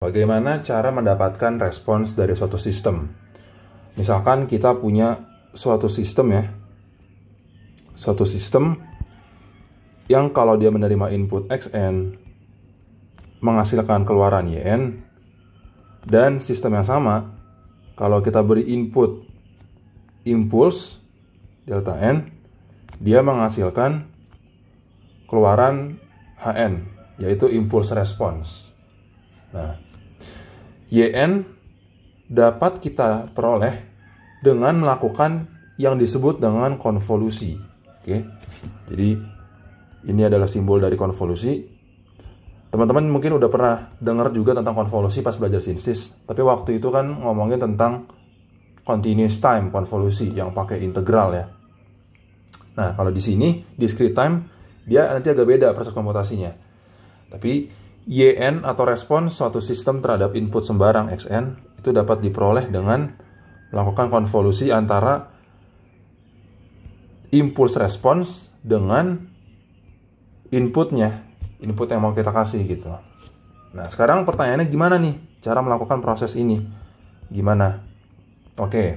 Bagaimana cara mendapatkan respons dari suatu sistem? Misalkan kita punya suatu sistem ya, suatu sistem yang kalau dia menerima input xn menghasilkan keluaran yn dan sistem yang sama kalau kita beri input impuls delta n dia menghasilkan keluaran hn yaitu impuls response. Nah, YN dapat kita peroleh dengan melakukan yang disebut dengan konvolusi. Oke. Jadi ini adalah simbol dari konvolusi. Teman-teman mungkin udah pernah dengar juga tentang konvolusi pas belajar sinsis, tapi waktu itu kan ngomongin tentang continuous time konvolusi yang pakai integral ya. Nah, kalau di sini discrete time dia nanti agak beda proses komputasinya. Tapi YN atau respon suatu sistem terhadap input sembarang XN itu dapat diperoleh dengan melakukan konvolusi antara impuls respons dengan inputnya, input yang mau kita kasih gitu. Nah, sekarang pertanyaannya gimana nih cara melakukan proses ini? Gimana? Oke. Okay.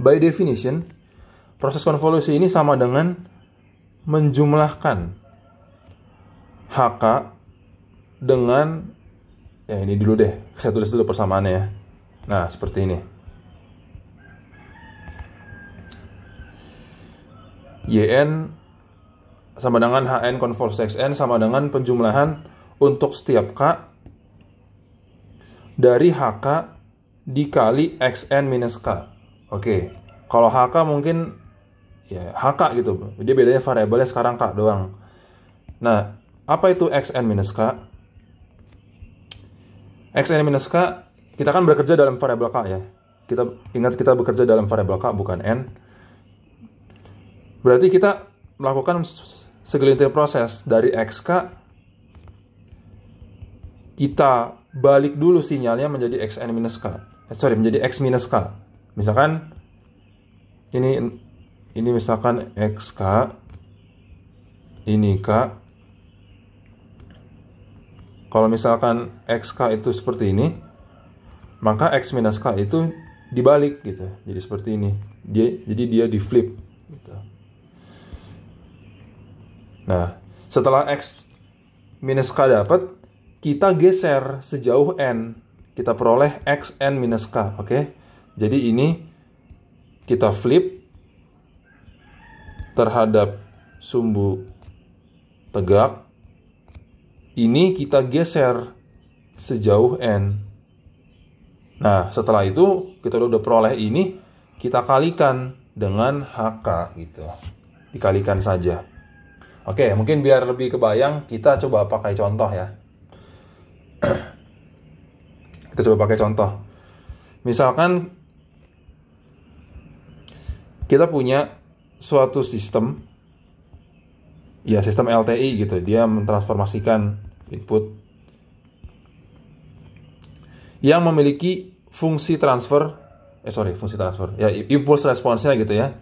By definition, proses konvolusi ini sama dengan menjumlahkan HK dengan ya ini dulu deh saya tulis dulu persamaannya ya nah seperti ini YN sama dengan HN convolves XN sama dengan penjumlahan untuk setiap K dari HK dikali XN minus K. Oke, kalau HK mungkin ya HK gitu, dia bedanya variabelnya sekarang K doang. Nah, apa itu XN minus K? X n minus K, kita kan bekerja dalam variabel K ya. Kita ingat kita bekerja dalam variabel K bukan N. Berarti kita melakukan segelintir proses dari XK kita balik dulu sinyalnya menjadi xn minus k. Eh, sorry, menjadi x minus k. Misalkan ini ini misalkan xk ini k kalau misalkan XK itu seperti ini, maka X minus K itu dibalik gitu. Jadi seperti ini. Dia jadi dia di flip gitu. Nah, setelah X minus K dapat, kita geser sejauh N. Kita peroleh XN minus K, oke? Okay? Jadi ini kita flip terhadap sumbu tegak ini kita geser sejauh N. Nah, setelah itu kita udah peroleh ini, kita kalikan dengan HK gitu. Dikalikan saja. Oke, mungkin biar lebih kebayang, kita coba pakai contoh ya. kita coba pakai contoh. Misalkan kita punya suatu sistem ya sistem LTI gitu. Dia mentransformasikan input yang memiliki fungsi transfer eh sorry fungsi transfer. Ya impuls responsnya gitu ya.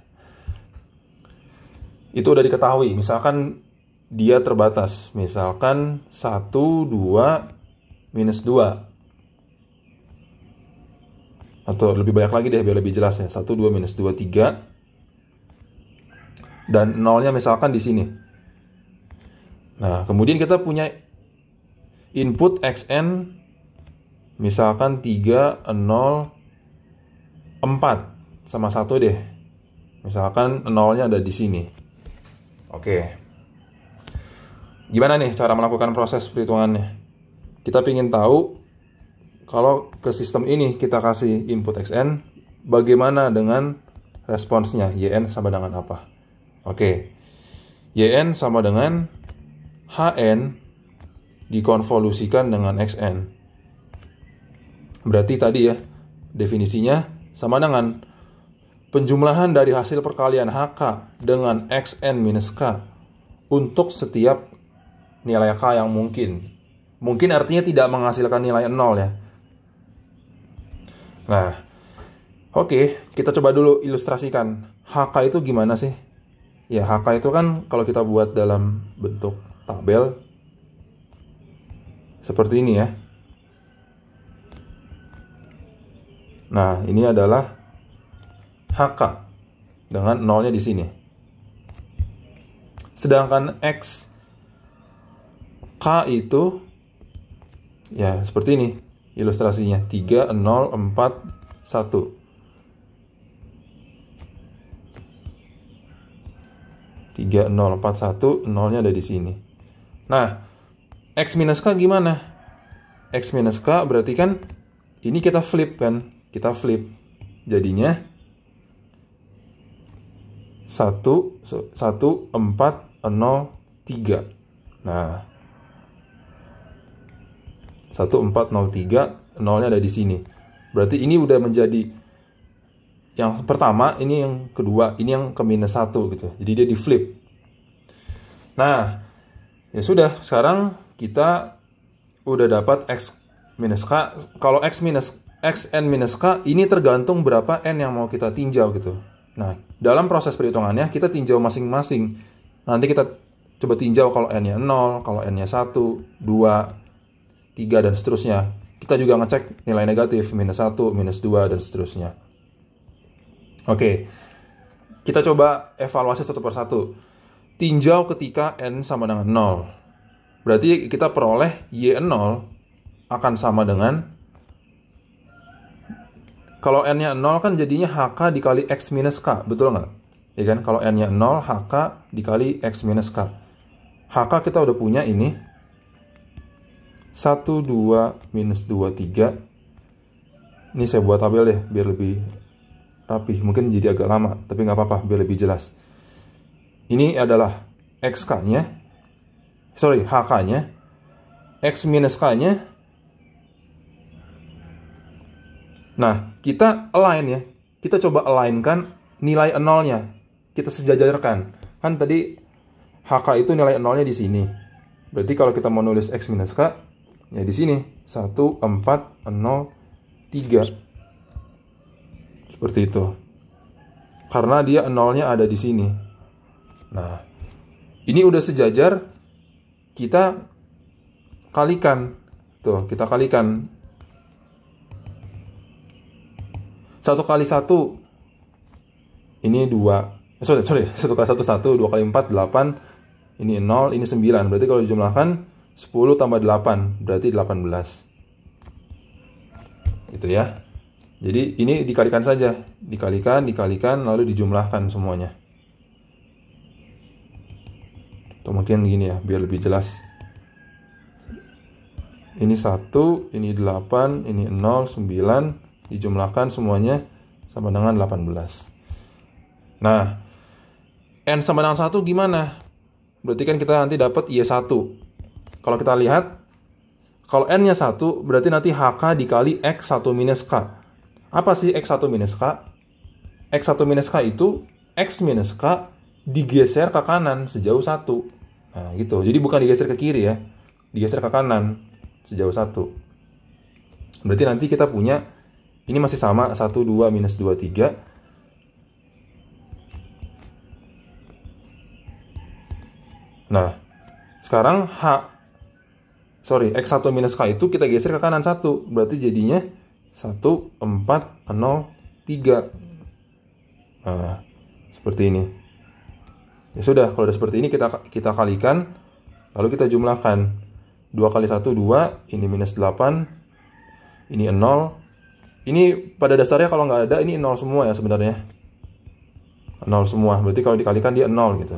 Itu udah diketahui. Misalkan dia terbatas. Misalkan 1 2 minus 2 atau lebih banyak lagi deh biar lebih jelas ya. 1 2 minus 2 3 dan nolnya misalkan di sini Nah, kemudian kita punya input xn misalkan 3, 0, 4 sama 1 deh. Misalkan 0-nya ada di sini. Oke. Gimana nih cara melakukan proses perhitungannya? Kita ingin tahu kalau ke sistem ini kita kasih input xn, bagaimana dengan responsnya? yn sama dengan apa? Oke. yn sama dengan Hn dikonvolusikan dengan Xn. Berarti tadi ya, definisinya sama dengan penjumlahan dari hasil perkalian Hk dengan Xn minus K untuk setiap nilai K yang mungkin. Mungkin artinya tidak menghasilkan nilai 0 ya. Nah, oke, kita coba dulu ilustrasikan. HK itu gimana sih? Ya, HK itu kan kalau kita buat dalam bentuk tabel seperti ini ya. Nah, ini adalah HK dengan nolnya di sini. Sedangkan X K itu ya seperti ini ilustrasinya 3 0 4 1 3041 nolnya ada di sini. Nah, X minus K gimana? X minus K berarti kan ini kita flip kan? Kita flip. Jadinya 1 1 4 0 3. Nah, 1403 nolnya ada di sini. Berarti ini udah menjadi yang pertama, ini yang kedua, ini yang ke minus 1 gitu. Jadi dia di flip. Nah, ya sudah, sekarang kita udah dapat X minus K. Kalau X minus X N minus K, ini tergantung berapa N yang mau kita tinjau gitu. Nah, dalam proses perhitungannya, kita tinjau masing-masing. Nanti kita coba tinjau kalau N-nya 0, kalau N-nya 1, 2, 3, dan seterusnya. Kita juga ngecek nilai negatif, minus 1, minus 2, dan seterusnya. Oke, kita coba evaluasi satu persatu. Tinjau ketika N sama dengan 0. Berarti kita peroleh Y0 akan sama dengan kalau N-nya 0 kan jadinya HK dikali X minus K, betul nggak? Ya kan, kalau N-nya 0, HK dikali X minus K. HK kita udah punya ini. 1, 2, minus 2, 3. Ini saya buat tabel deh, biar lebih rapi. Mungkin jadi agak lama, tapi nggak apa-apa, biar lebih jelas. Ini adalah XK-nya. Sorry, HK-nya. X minus K-nya. Nah, kita align ya. Kita coba align-kan nilai nolnya. Kita sejajarkan. Kan tadi HK itu nilai nolnya di sini. Berarti kalau kita mau nulis X minus K, ya di sini. 1, 4, 0, 3. Seperti itu. Karena dia nolnya ada di sini. Nah, ini udah sejajar. Kita kalikan. Tuh, kita kalikan. Satu kali satu. Ini dua. Eh, sorry, sorry. Satu kali satu, satu. Dua kali empat, delapan. Ini nol, ini sembilan. Berarti kalau dijumlahkan, 10 tambah 8. Berarti 18. Itu ya. Jadi ini dikalikan saja, dikalikan, dikalikan, lalu dijumlahkan semuanya. Atau mungkin gini ya, biar lebih jelas. Ini 1, ini 8, ini 0, 9, dijumlahkan semuanya sama dengan 18. Nah, N sama dengan 1 gimana? Berarti kan kita nanti dapat Y1. Kalau kita lihat, kalau N-nya 1, berarti nanti HK dikali X1 minus K. Apa sih X1 minus K? X1 minus K itu X minus K digeser ke kanan sejauh 1. Nah, gitu. Jadi bukan digeser ke kiri ya. Digeser ke kanan sejauh 1. Berarti nanti kita punya ini masih sama 1 2 minus 2 3. Nah, sekarang H sorry, X1 minus K itu kita geser ke kanan 1. Berarti jadinya 1, 4, 0, 3. Nah, seperti ini. Ya sudah, kalau udah seperti ini kita kita kalikan, lalu kita jumlahkan. 2 kali 1, 2, ini minus 8, ini 0. Ini pada dasarnya kalau nggak ada, ini 0 semua ya sebenarnya. 0 semua, berarti kalau dikalikan dia 0 gitu.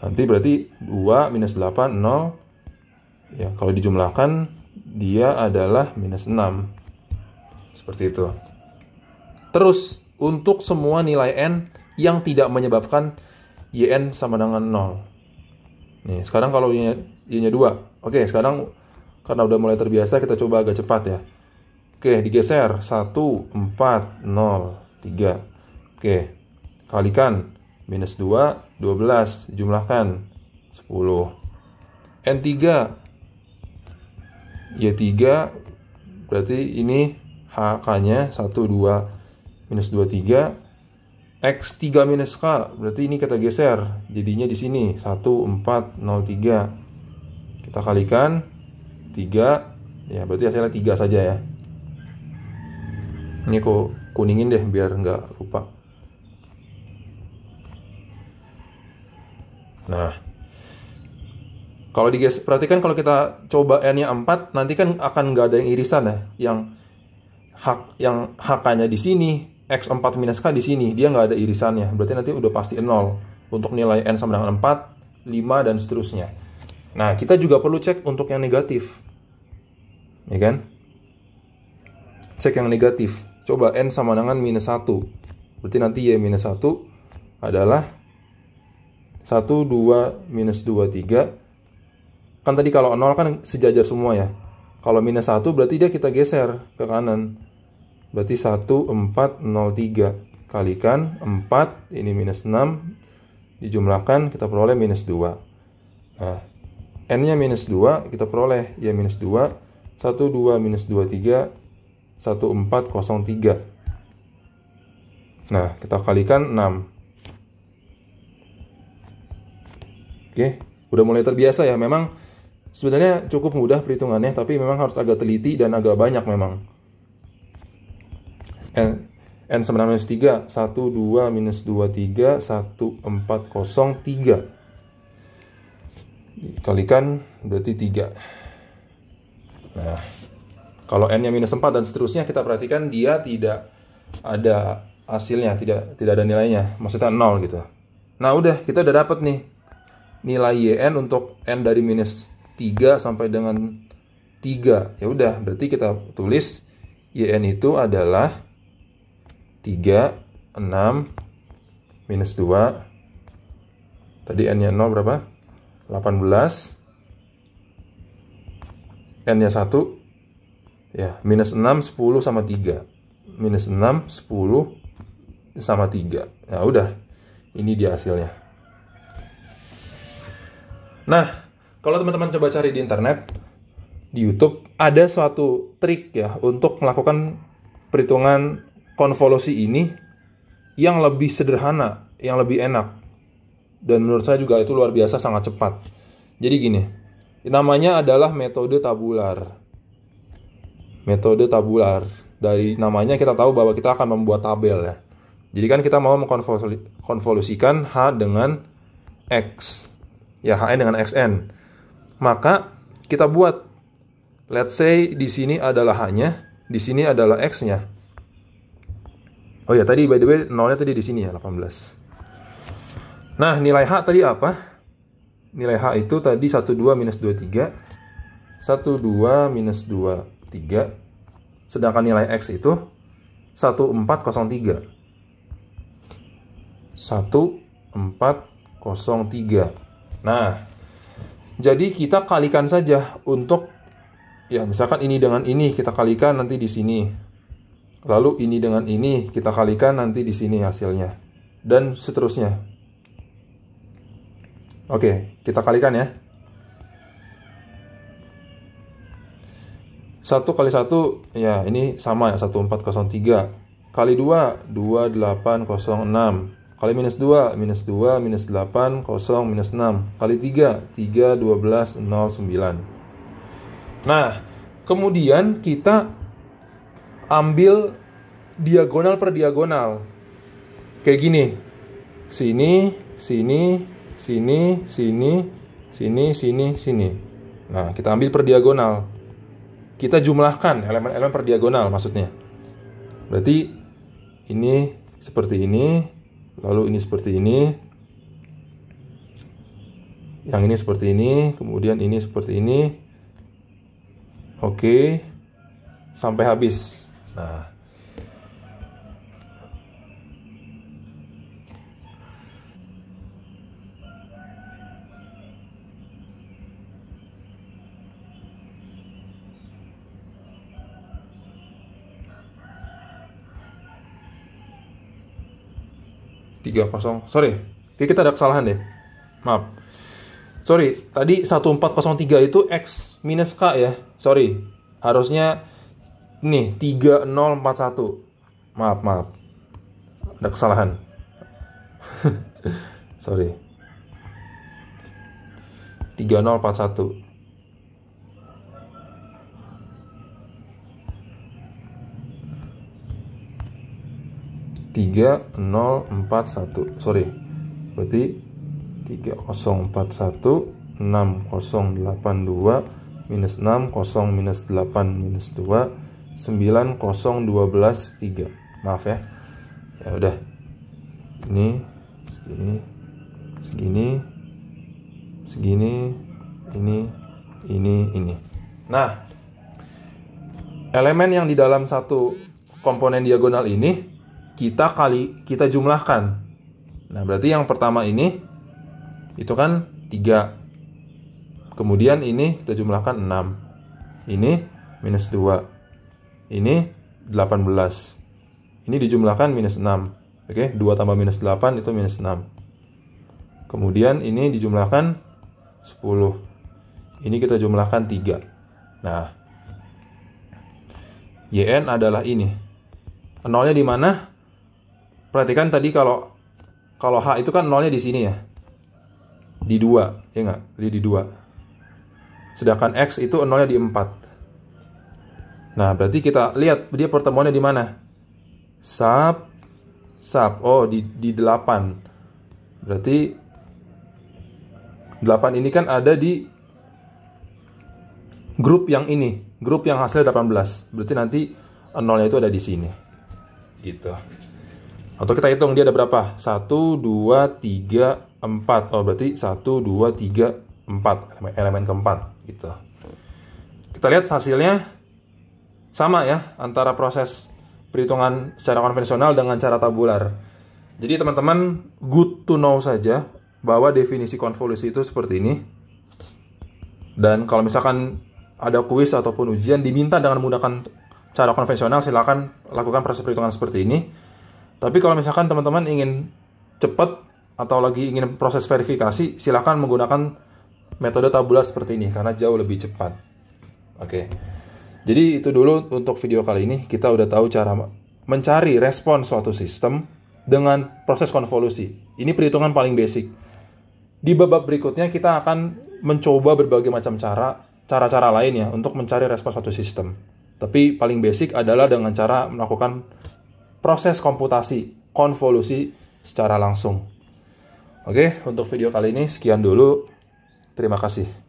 Nanti berarti 2 minus 8, 0. Ya, kalau dijumlahkan dia adalah minus 6. Seperti itu. Terus, untuk semua nilai n yang tidak menyebabkan yn sama dengan 0. Nih, sekarang kalau y-nya 2. Oke, sekarang karena udah mulai terbiasa, kita coba agak cepat ya. Oke, digeser. 1, 4, 0, 3. Oke, kalikan. Minus 2, 12. Jumlahkan. 10. N3 Y3 berarti ini HK-nya 1, 2, minus 2, 3 X3 minus K berarti ini kita geser. Jadinya di sini 1, 4, 0, 3 kita kalikan 3 ya berarti hasilnya 3 saja ya. Ini kok kuningin deh biar nggak lupa. Nah, kalau diges perhatikan kalau kita coba n-nya 4, nanti kan akan nggak ada yang irisan ya, yang hak yang hk-nya di sini, x4 minus k di sini, dia nggak ada irisannya. Berarti nanti udah pasti 0 untuk nilai n sama dengan 4, 5 dan seterusnya. Nah, kita juga perlu cek untuk yang negatif. Ya kan? Cek yang negatif. Coba n sama dengan minus 1. Berarti nanti y minus 1 adalah 1, 2, minus 2, 3. Kan tadi kalau 0 kan sejajar semua ya. Kalau minus 1 berarti dia kita geser ke kanan. Berarti 1, 4, 0, 3. Kalikan 4, ini minus 6. Dijumlahkan kita peroleh minus 2. Nah, n-nya minus 2 kita peroleh ya minus 2. 1, 2, minus 2, 3. 1403. Nah, kita kalikan 6. Oke, udah mulai terbiasa ya. Memang sebenarnya cukup mudah perhitungannya, tapi memang harus agak teliti dan agak banyak memang. N, N sama minus 3, 1, 2, minus 2, 3, 1, 4, 0, 3. Kalikan berarti 3. Nah, kalau n-nya minus 4 dan seterusnya kita perhatikan dia tidak ada hasilnya, tidak tidak ada nilainya, maksudnya 0 gitu. Nah, udah kita udah dapat nih nilai yn untuk n dari minus 3 sampai dengan 3. Ya udah, berarti kita tulis yn itu adalah 3 6 minus 2 tadi n-nya 0 berapa? 18 n-nya 1 Ya, minus 6, 10 sama 3. Minus 6, 10 sama 3. Nah, udah. Ini dia hasilnya. Nah, kalau teman-teman coba cari di internet, di YouTube, ada suatu trik ya untuk melakukan perhitungan konvolusi ini yang lebih sederhana, yang lebih enak. Dan menurut saya juga itu luar biasa sangat cepat. Jadi gini, namanya adalah metode tabular metode tabular. Dari namanya kita tahu bahwa kita akan membuat tabel ya. Jadi kan kita mau mengkonvolusikan H dengan X. Ya, HN dengan XN. Maka kita buat let's say di sini adalah H-nya, di sini adalah X-nya. Oh ya, tadi by the way nolnya tadi di sini ya, 18. Nah, nilai H tadi apa? Nilai H itu tadi 12 minus 23. 12 minus 2 3 sedangkan nilai X itu 1403 1403 nah jadi kita kalikan saja untuk ya misalkan ini dengan ini kita kalikan nanti di sini lalu ini dengan ini kita kalikan nanti di sini hasilnya. Dan seterusnya. Oke kita kalikan ya. 1 kali 1 ya ini sama ya 1403 kali 2 2806 kali minus 2 minus 2 minus 8 0 minus 6 kali 3 3 12 0 9 nah kemudian kita ambil diagonal per diagonal kayak gini sini sini sini sini sini sini sini nah kita ambil per diagonal kita jumlahkan elemen-elemen per diagonal maksudnya. Berarti ini seperti ini, lalu ini seperti ini, yang ini seperti ini, kemudian ini seperti ini. Oke, sampai habis. Nah, 30 sorry kita ada kesalahan deh. Maaf. Sorry tadi 1403 itu X minus K ya. Sorry harusnya nih 3041 maaf maaf. Ada kesalahan. Sorry. 3041 3041 3041 sorry. Berarti 3041 6082 minus 6 0 minus 8 minus 2 9 0 12 3 maaf ya ya udah ini segini segini segini ini ini ini nah elemen yang di dalam satu komponen diagonal ini kita kali kita jumlahkan. Nah, berarti yang pertama ini itu kan 3. Kemudian ini kita jumlahkan 6. Ini minus 2. Ini 18. Ini dijumlahkan minus 6. Oke, 2 tambah minus 8 itu minus 6. Kemudian ini dijumlahkan 10. Ini kita jumlahkan 3. Nah, YN adalah ini. Nolnya di mana? Perhatikan tadi kalau kalau H itu kan nolnya di sini ya. Di 2, ya nggak? Jadi di 2. Sedangkan X itu nolnya di 4. Nah, berarti kita lihat dia pertemuannya di mana? Sub, sub. Oh, di, di 8. Berarti 8 ini kan ada di grup yang ini. Grup yang hasilnya 18. Berarti nanti nolnya itu ada di sini. Gitu. Atau kita hitung dia ada berapa? 1, 2, 3, 4. Oh, berarti 1, 2, 3, 4. Elemen, elemen keempat. Gitu. Kita lihat hasilnya sama ya antara proses perhitungan secara konvensional dengan cara tabular. Jadi teman-teman good to know saja bahwa definisi konvolusi itu seperti ini. Dan kalau misalkan ada kuis ataupun ujian diminta dengan menggunakan cara konvensional, silakan lakukan proses perhitungan seperti ini. Tapi kalau misalkan teman-teman ingin cepat atau lagi ingin proses verifikasi, silakan menggunakan metode tabular seperti ini karena jauh lebih cepat. Oke. Jadi itu dulu untuk video kali ini. Kita udah tahu cara mencari respon suatu sistem dengan proses konvolusi. Ini perhitungan paling basic. Di babak berikutnya kita akan mencoba berbagai macam cara, cara-cara lain ya untuk mencari respon suatu sistem. Tapi paling basic adalah dengan cara melakukan proses komputasi konvolusi secara langsung. Oke, untuk video kali ini sekian dulu. Terima kasih.